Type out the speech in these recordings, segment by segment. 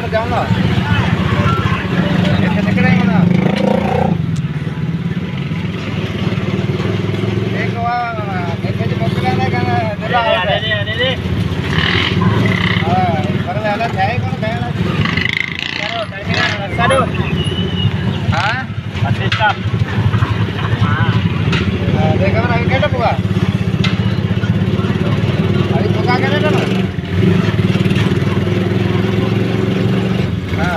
द्यायला हा देखा ना केटा पुगा अभी पुगा के ना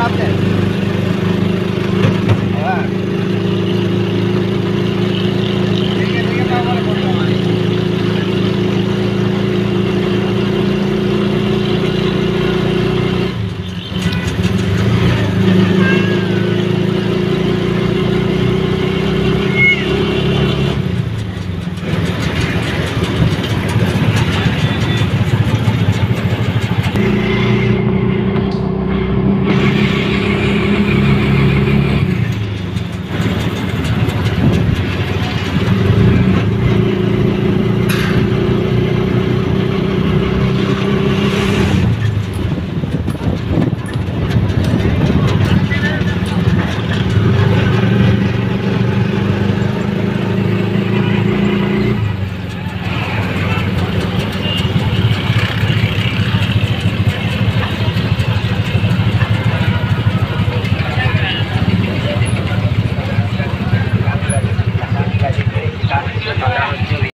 stop there.